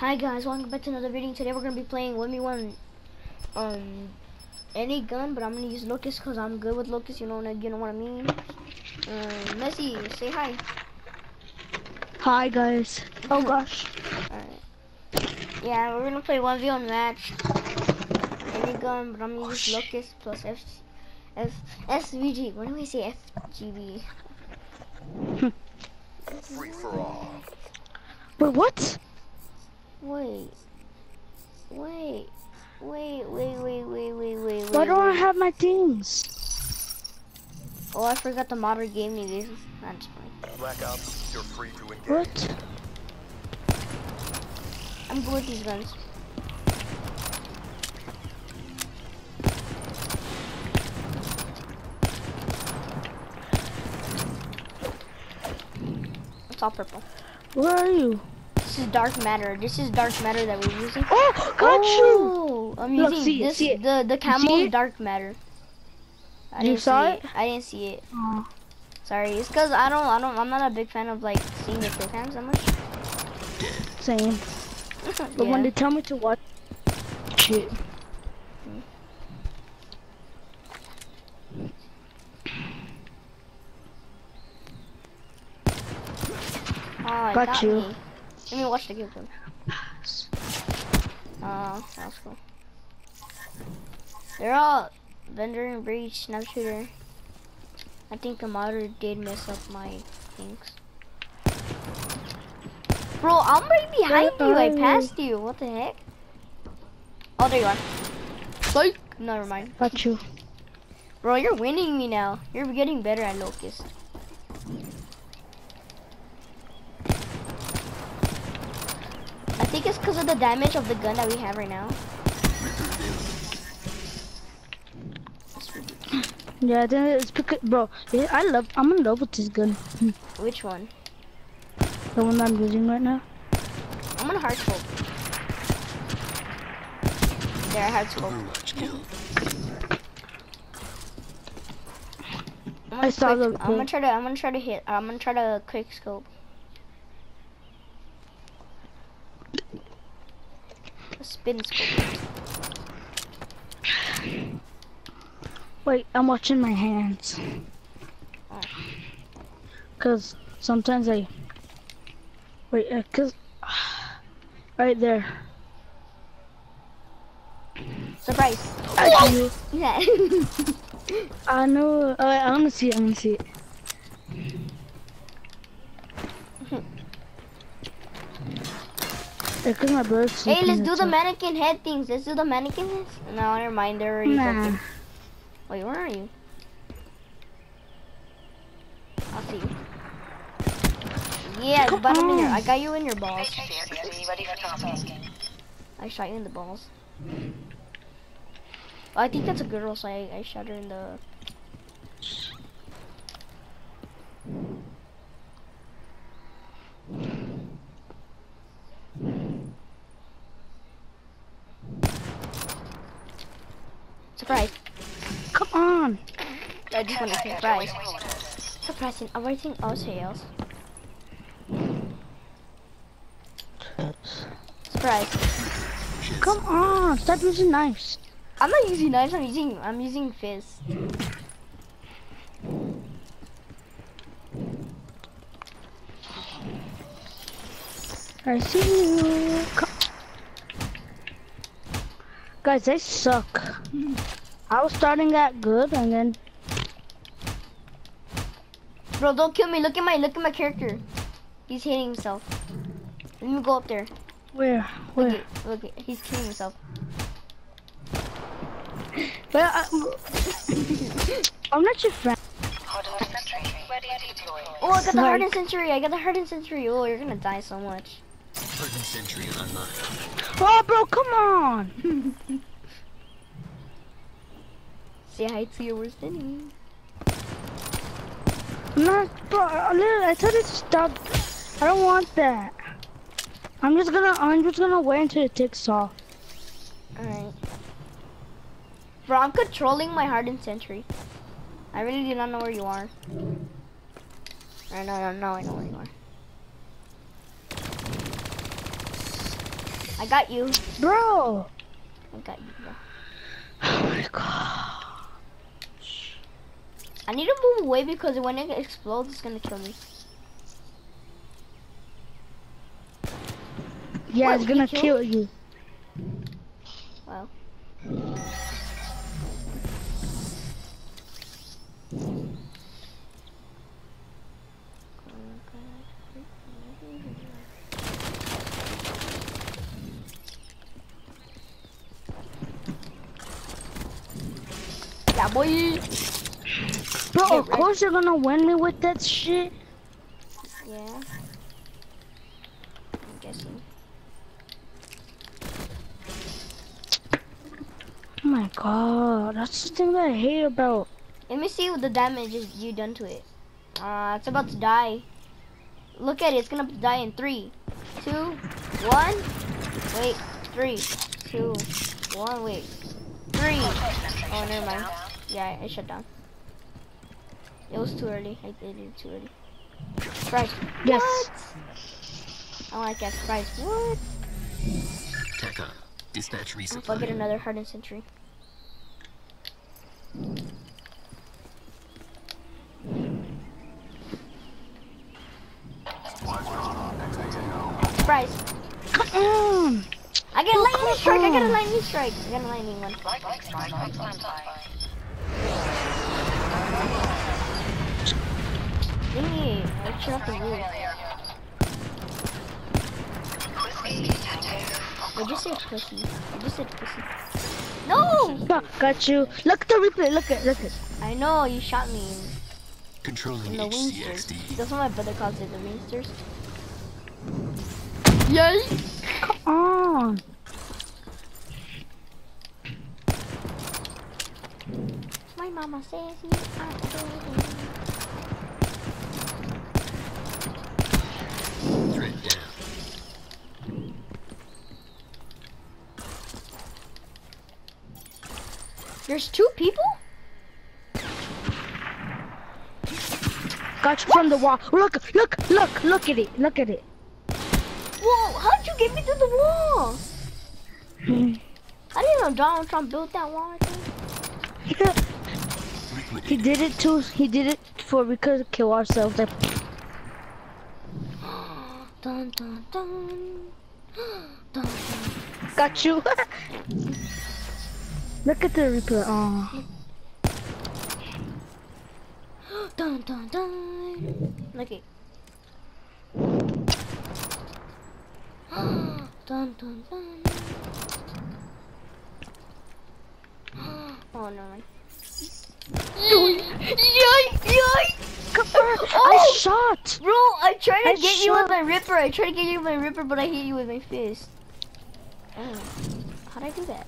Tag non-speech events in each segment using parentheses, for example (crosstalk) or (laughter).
Hi guys, welcome back to another video. Today we're gonna be playing Let Me One um any gun, but I'm gonna use Locust because I'm good with Locust. You know, you know what I mean. Um, Messi, say hi. Hi guys. Oh gosh. Alright. Yeah, we're gonna play one v one match. Any gun, but I'm gonna use Locust plus F F SVG. When do we say FGB? Free for all. Wait, what? Wait. Wait. Wait, wait, wait, wait, wait, wait, Why wait, don't I have my things? Oh, I forgot the modern game name. That's fine. Black Ops, you're free to engage. What? I'm good with these guns. It's all purple. Where are you? This is dark matter. This is dark matter that we're using. Oh, got you! Oh, I'm Look, using see it, this. see it. The the You camo see is it? dark matter. I You saw see it? I didn't see it. Oh. Sorry, it's cause I don't, I don't, I'm not a big fan of like seeing the cams that much. Same. (laughs) But when Yeah. they tell me to watch oh, it, Oh, Got got you. me. Let me watch the game cam. Oh, uh, that's cool. They're all vendor and breach, snap shooter. I think the modder did mess up my things. Bro, I'm right behind you. I passed you. What the heck? Oh, there you are. Psych. Never mind. got you. Bro, you're winning me now. You're getting better at Locust. I think it's because of the damage of the gun that we have right now. Yeah, I think it's because, bro, yeah, I love, I'm in love with this gun. Which one? The one I'm using right now. I'm gonna hard scope. There, I hard scope. I'm I gonna saw quick- the I'm gonna try to. I'm gonna try to hit. I'm gonna try to quick scope. Wait, I'm watching my hands. Oh. Cause sometimes I, wait, uh, cause, (sighs) right there. Surprise! I. (laughs) Yeah. I know. Uh, I wanna see it. I wanna see it. My brother's hey, let's do the mannequin head things. Let's do the mannequin heads. No, never mind. They're already Nah. Wait, where are you? I'll see you. Yeah, but I'm in your. I got you in your balls. ready for combat. I shot you in the balls. I think that's a girl, so I, I shot her in the. Surprise! Come on. I just want to say surprise. Surprising everything else else. Surprise! Come on. Stop using knives. I'm not using knives. I'm using I'm using fist. I see you. Guys, they suck. I was starting at good and then Bro, don't kill me. Look at my look at my character. He's hitting himself. Let me go up there. where? Look Where? at, look at, he's killing himself. (coughs) Well, I, (coughs) I'm not your friend. Hardened sentry ready to deploy. Oh, I got the hardened sentry. I got the hardened sentry. Oh, you're gonna die so much. Hardened Sentry online. Oh, bro, come on. (laughs) Say hi to your worst enemy. I'm not, bro. I, told you to stop. I don't want that. I'm just gonna, I'm just gonna wait until it takes off. Alright. Bro, I'm controlling my hardened sentry. I really do not know where you are. I know, no, no, I know where you are. I got you. Bro. I got you, bro. Oh my god. I need to move away because when it explodes, it's gonna kill me. Yeah, What, it's gonna you kill you. Wow. Yeah, boy. Bro, of course you're gonna win me with that shit. Yeah. I'm guessing. Oh my god, that's the thing that I hate about. Let me see what the damage is you done to it. Uh, it's about to die. Look at it. It's gonna die in three, two, one. Wait, three, two, one. Wait, three. Oh, never mind. Yeah, I shut down. It was too early. I did it too early. Surprise. Yes. What? I want to get surprise. What? TACOM. Dispatch If I resupply. get another hardened sentry. Surprise. Come on. I get a lightning strike. I get a lightning strike. I got a lightning one. Lightning strike on standby. Dang it. I shut off the roof. I just said pussy. I just said pussy. No! Got, got you. Look at the replay. Look at, look at. I know you shot me Controlling in the wingsters. That's what my brother calls it, the wingsters. Yay! Come on. My mama says you are pretty. There's two people? Got you from the wall. Look, look, look, look at it. Look at it. Whoa, how'd you get me through the wall? I didn't know Donald Trump built that wall. He did it too. He did it for we could kill ourselves. Like, (gasps) Dun dun dun. (gasps) Dun dun. got you. (laughs) look at the replay. Oh. Dun dun dun. Look it. (gasps) dun dun dun. (gasps) Oh no. Yoink! Come on. I Oh! shot. Bro, I tried to I get you with my ripper. I tried to get you with my ripper, but I hit you with my fist. Oh, how'd I do that?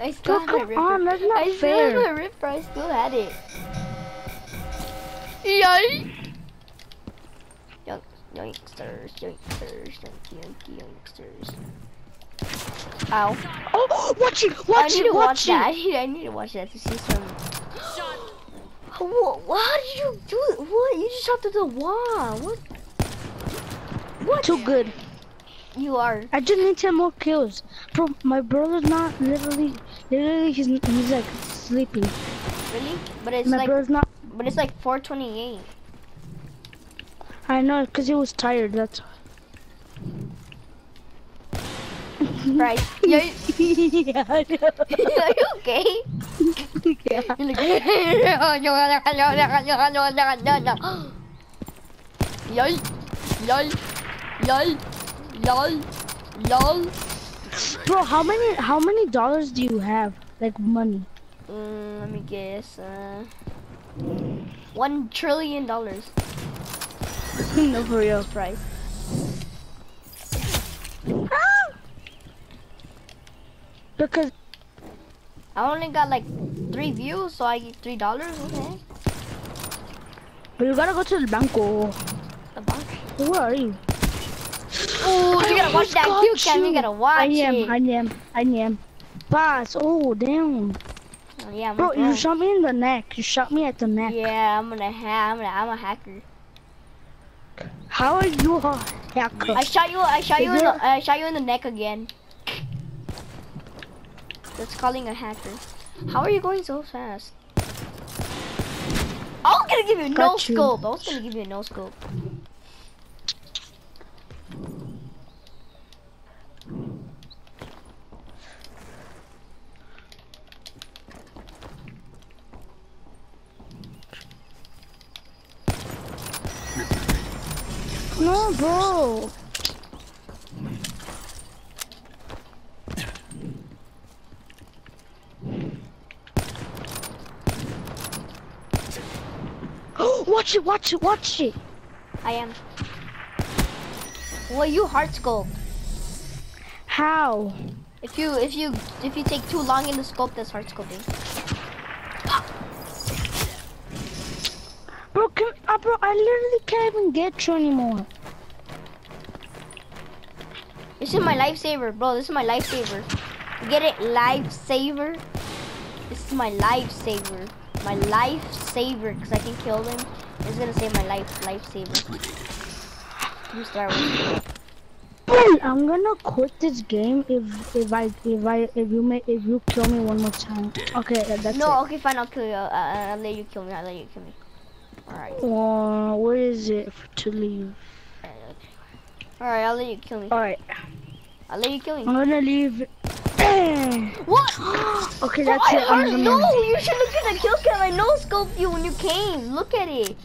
I still Bro, had my come on. That's not I still had my ripper. I still had it. Yoink! Yoink, yoinksters, yoinksters, yoink, yoink. Ow. (gasps) Oh, watch it. I Watch need it. to watch Watch that. I (laughs) need, I need to watch that to see some. (gasps) What? How did you do it? What? You just shot through the wall. What? What? Too good. You are. I just need 10 more kills. Bro, my brother's not literally, literally, he's, he's like sleeping. Really? But it's My like, brother's not, but it's like 428. I know, because he was tired, that's Right? Yeah. yeah. Are you okay? yeah. You're like, Yay! Yay! Yay! Yay! Yay! Bro, how many, how many dollars do you have? Like money? Mm, let me guess. Uh, one trillion dollars (laughs) no, for real. price. Because, I only got like three views, so I get three dollars. Okay. but you gotta go to the banco. The bank. Where are you? Oh, you gotta watch that cute cam. You you. gotta watch I am, it. I am, I am. Boss, oh damn. Oh, yeah, I'm Bro, you shot me in the neck. You shot me at the neck. Yeah, I'm gonna ha- I'm gonna I'm a hacker. How are you a hacker? I shot you. I shot you. In the, I shot you in the neck again. That's calling a hacker. How are you going so fast? I was gonna give you no Got you. scope. I was gonna give you a no scope. No, bro. Watch it, watch it, watch it. I am. Well, you heart scope. How? If you if you if you take too long in the scope, that's hard scoping. Bro, can, uh, bro, I literally can't even get you anymore. This is my lifesaver, bro. This is my lifesaver. Get it? Lifesaver. This is my lifesaver. My lifesaver, because I can kill them. It's gonna save my life. Lifesaver. You start with. I'm gonna quit this game if if I if I if you make if you kill me one more time. Okay, that's No, it. okay, fine. I'll kill you. Uh, uh, I'll let you kill me. I'll let you kill me. All right. Uh, where is it f- to leave? All right. I'll let you kill me. All right, I'll let you kill me. I'm gonna leave. (gasps) What? (gasps) okay, that's I it. I'm heard, gonna. no, you should look at the kill cam. I no scoped you when you came. Look at it.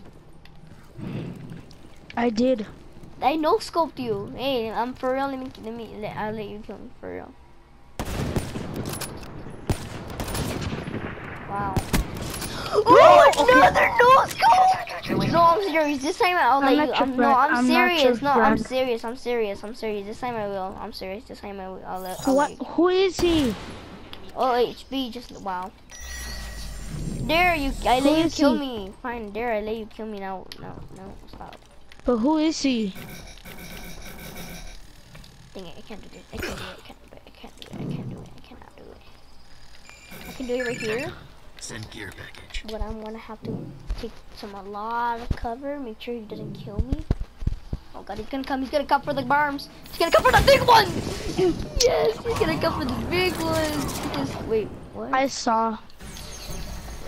I did. I no scoped you. Hey, I'm for real. Let me, let me, let, I'll let you kill me for real. Wow. (gasps) Oh, another no scope! No, I'm serious. This time I'll I'm let you. I'm, no. I'm, I'm serious. No, I'm serious. I'm serious. I'm serious. This time I will. I'm serious. This time I will. I'll let. I'll What? let. Who is he? Oh, HB. Just wow. Dare you? I Who let you kill he? me. Fine. Dare I let you kill me now? No, no, stop. But who is he? Dang it, I can't do it. I can't do it. I can't do it. I can't do it. I can't do it. I cannot do it. I can do it right here, Send gear package. but I'm gonna have to take some a lot of cover. Make sure he doesn't kill me. Oh god, he's gonna come. He's gonna come for the barms. He's gonna come for the big one. (clears throat) yes, he's gonna come for the big ones. Because wait, what? I saw.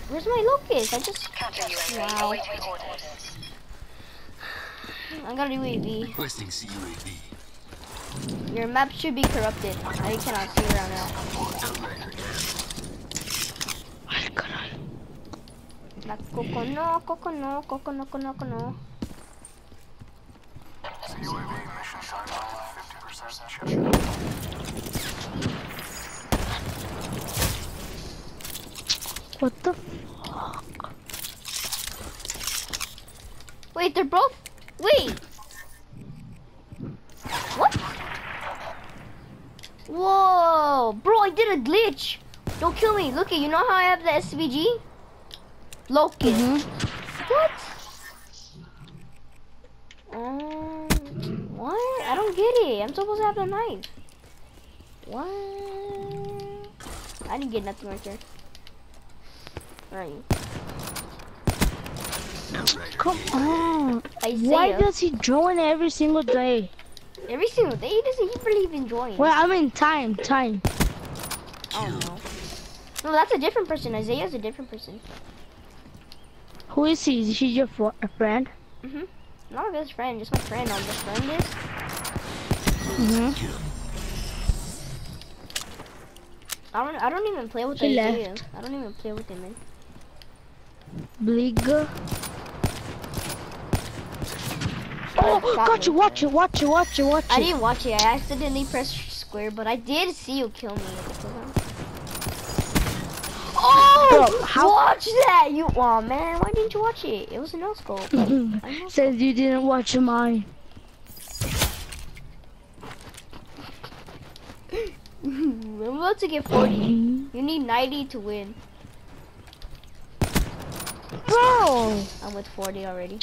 Where's my locust? I just Counter UAV Wow. Awaiting orders. I'm gonna do AV. Requesting CUAV. Your map should be corrupted. I cannot see around now. Outrider down. Ay, caray. La coco no, coco no, coco no, coco no, coco no. What the? F Wait, they're both. Wait. What? Whoa, bro! I did a glitch. Don't kill me. Look at you know how I have the SVG? Locust. What? Um, what? I don't get it. I'm supposed to have the knife. What? I didn't get nothing right there. Where are you? Outrider Come on. Isaiah. Why does he join every single day? Every single day, he doesn't he really even join. Well, I mean time, time. Don't know. No, that's a different person. Isaiah's a different person. Who is he? Is he your friend? Mm-hmm. Not a best friend, just my friend. I'm best friend is. Mm-hmm. I don't. I don't even play with He Isaiah. left. I don't even play with him, man. Bliga. Oh, got you. Watch it. Watch it. Watch it. Watch I didn't watch it. I accidentally pressed square, but I did see you kill me. Oh! Bro, how- Watch that! You. Oh man, why didn't you watch it? It was a no scope. I know. Says you didn't watch mine. (laughs) I'm about to get 40. You need 90 to win. Bro. I'm with 40 already.